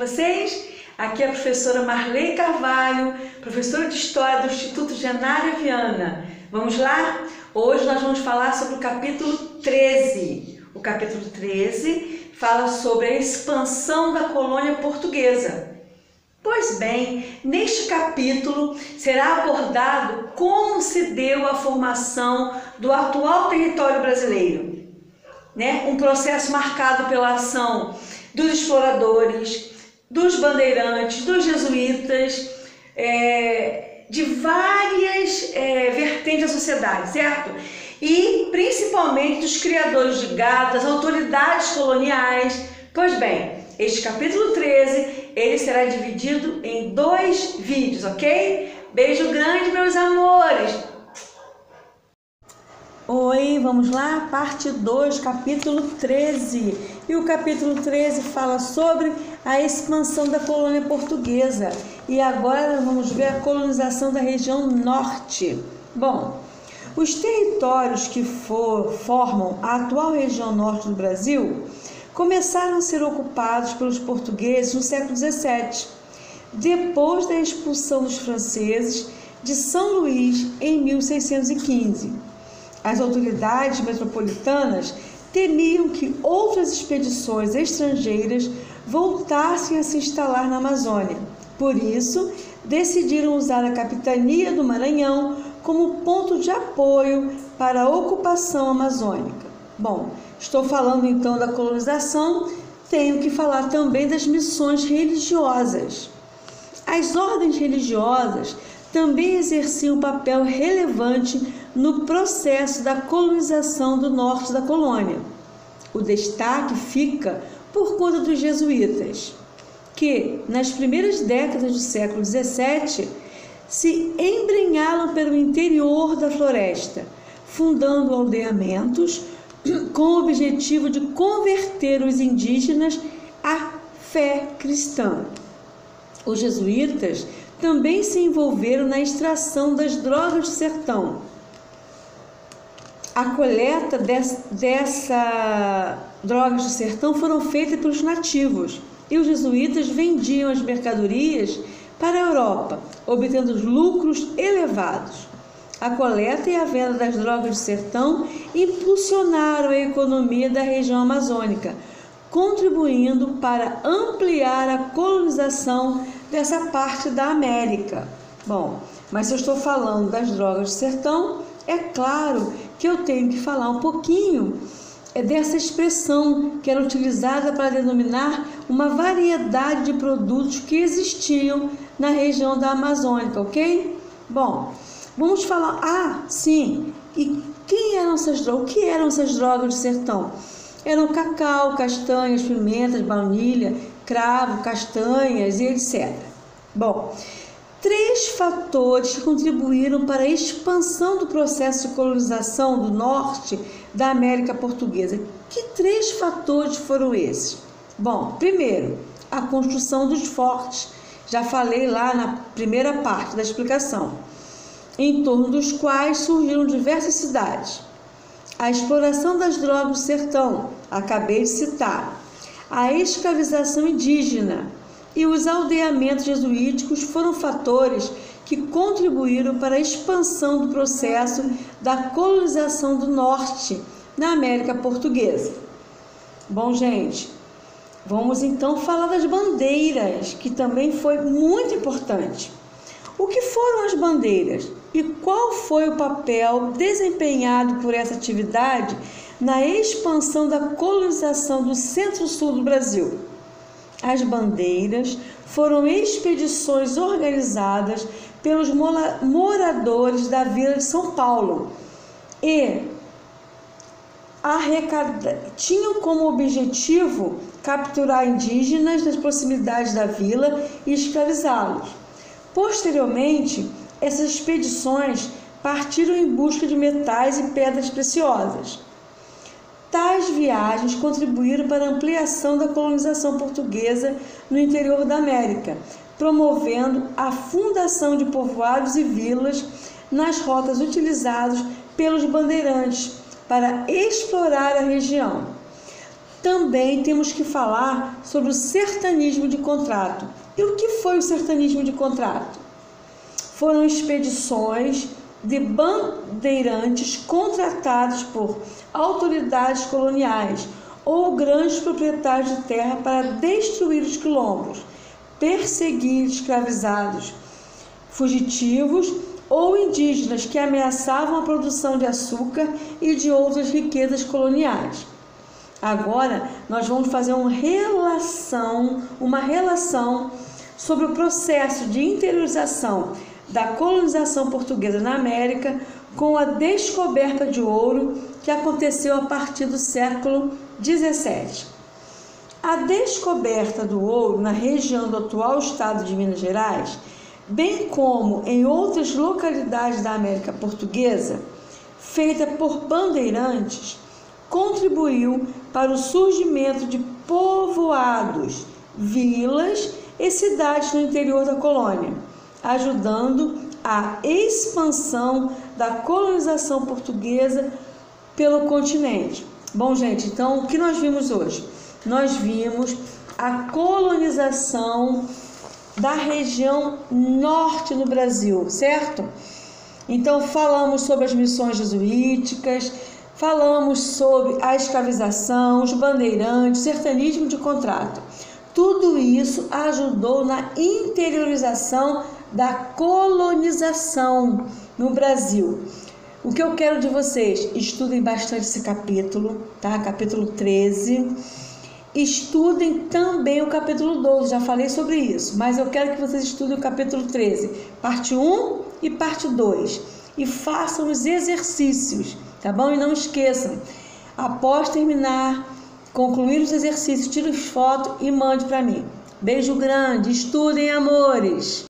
vocês? Aqui é a professora Marley Carvalho, professora de História do Instituto Genária Viana. Vamos lá? Hoje nós vamos falar sobre o capítulo 13. O capítulo 13 fala sobre a expansão da colônia portuguesa. Pois bem, neste capítulo será abordado como se deu a formação do atual território brasileiro. Né? Um processo marcado pela ação dos exploradores, dos bandeirantes, dos jesuítas, é, de várias é, vertentes da sociedade, certo? E principalmente dos criadores de gado, das autoridades coloniais. Pois bem, este capítulo 13 ele será dividido em dois vídeos, ok? Beijo grande, meus amores! Oi, vamos lá, parte 2, capítulo 13. E o capítulo 13 fala sobre a expansão da colônia portuguesa. E agora vamos ver a colonização da região norte. Bom, os territórios que for, formam a atual região norte do Brasil começaram a ser ocupados pelos portugueses no século XVII, depois da expulsão dos franceses de São Luís em 1615. As autoridades metropolitanas temiam que outras expedições estrangeiras voltassem a se instalar na Amazônia. Por isso, decidiram usar a capitania do Maranhão como ponto de apoio para a ocupação amazônica. Bom, estou falando então da colonização, tenho que falar também das missões religiosas. As ordens religiosas também exerciam um papel relevante no processo da colonização do norte da colônia. O destaque fica por conta dos jesuítas, que nas primeiras décadas do século XVII se embrenharam pelo interior da floresta, fundando aldeamentos com o objetivo de converter os indígenas à fé cristã. Os jesuítas também se envolveram na extração das drogas do sertão, a coleta dessa, dessa drogas do sertão foram feitas pelos nativos e os jesuítas vendiam as mercadorias para a Europa, obtendo lucros elevados. A coleta e a venda das drogas do sertão impulsionaram a economia da região amazônica, contribuindo para ampliar a colonização dessa parte da América. Bom, mas se eu estou falando das drogas do sertão, é claro que eu tenho que falar um pouquinho é dessa expressão que era utilizada para denominar uma variedade de produtos que existiam na região da Amazônica, ok? Bom, vamos falar. Ah, sim. E quem eram essas drogas? O que eram essas drogas do sertão? Eram cacau, castanhas, pimentas, baunilha, cravo, castanhas e etc. Bom, três fatores que contribuíram para a expansão do processo de colonização do norte da América Portuguesa. Que três fatores foram esses? Bom, primeiro, a construção dos fortes. Já falei lá na primeira parte da explicação, em torno dos quais surgiram diversas cidades. A exploração das drogas do sertão, acabei de citar. A escravização indígena, e os aldeamentos jesuíticos foram fatores que contribuíram para a expansão do processo da colonização do norte na América Portuguesa. Bom, gente, vamos então falar das bandeiras, que também foi muito importante. O que foram as bandeiras e qual foi o papel desempenhado por essa atividade na expansão da colonização do centro-sul do Brasil? As bandeiras foram expedições organizadas pelos moradores da Vila de São Paulo e arrecada... tinham como objetivo capturar indígenas nas proximidades da vila e escravizá-los. Posteriormente, essas expedições partiram em busca de metais e pedras preciosas. Tais viagens contribuíram para a ampliação da colonização portuguesa no interior da América, promovendo a fundação de povoados e vilas nas rotas utilizadas pelos bandeirantes para explorar a região. Também temos que falar sobre o sertanismo de contrato. E o que foi o sertanismo de contrato? Foram expedições de bandeirantes contratados por autoridades coloniais ou grandes proprietários de terra para destruir os quilombos, perseguir escravizados, fugitivos ou indígenas que ameaçavam a produção de açúcar e de outras riquezas coloniais. Agora nós vamos fazer uma relação, uma relação sobre o processo de interiorização da colonização portuguesa na América com a descoberta de ouro que aconteceu a partir do século 17. A descoberta do ouro na região do atual estado de Minas Gerais, bem como em outras localidades da América Portuguesa, feita por bandeirantes, contribuiu para o surgimento de povoados, vilas e cidades no interior da colônia, ajudando a expansão da colonização portuguesa pelo continente. Bom, gente, então o que nós vimos hoje? Nós vimos a colonização da região norte no Brasil, certo? Então falamos sobre as missões jesuíticas, falamos sobre a escravização, os bandeirantes, sertanismo de contrato. Tudo isso ajudou na interiorização da colonização no Brasil. O que eu quero de vocês? Estudem bastante esse capítulo, tá? Capítulo 13. Estudem também o capítulo 12, já falei sobre isso, mas eu quero que vocês estudem o capítulo 13, parte 1 e parte 2. E façam os exercícios, tá bom? E não esqueçam, após terminar, concluir os exercícios, tire foto e mande para mim. Beijo grande, estudem amores!